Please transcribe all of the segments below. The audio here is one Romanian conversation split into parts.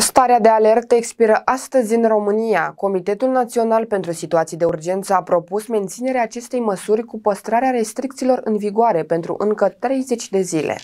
Starea de alertă expiră astăzi în România. Comitetul Național pentru Situații de Urgență a propus menținerea acestei măsuri cu păstrarea restricțiilor în vigoare pentru încă 30 de zile.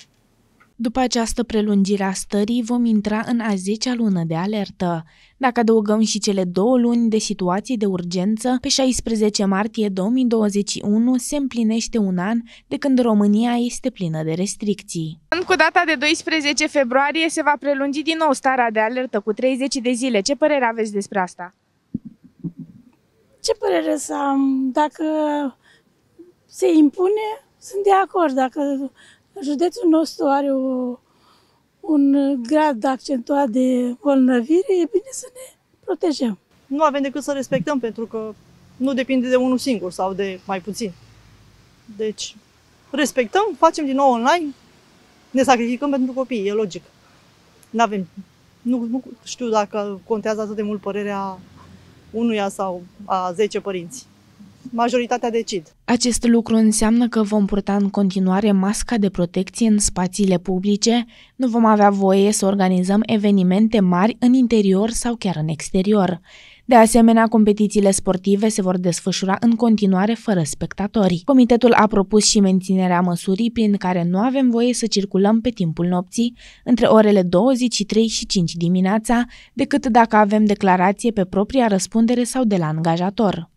După această prelungire a stării, vom intra în a 10-a lună de alertă. Dacă adăugăm și cele două luni de situații de urgență, pe 16 martie 2021 se împlinește un an de când România este plină de restricții. Cu data de 12 februarie se va prelungi din nou starea de alertă cu 30 de zile. Ce părere aveți despre asta? Ce părere să am? Dacă se impune, sunt de acord. Dacă județul nostru are o, un grad accentuat de bolnăvire, e bine să ne protejăm. Nu avem decât să respectăm, pentru că nu depinde de unul singur sau de mai puțin. Deci, respectăm, facem din nou online, ne sacrificăm pentru copii, e logic. Nu avem, nu, nu știu dacă contează atât de mult părerea unuia sau a 10 părinți majoritatea decid. Acest lucru înseamnă că vom purta în continuare masca de protecție în spațiile publice, nu vom avea voie să organizăm evenimente mari în interior sau chiar în exterior. De asemenea, competițiile sportive se vor desfășura în continuare fără spectatori. Comitetul a propus și menținerea măsurii prin care nu avem voie să circulăm pe timpul nopții între orele 23 și 5 dimineața, decât dacă avem declarație pe propria răspundere sau de la angajator.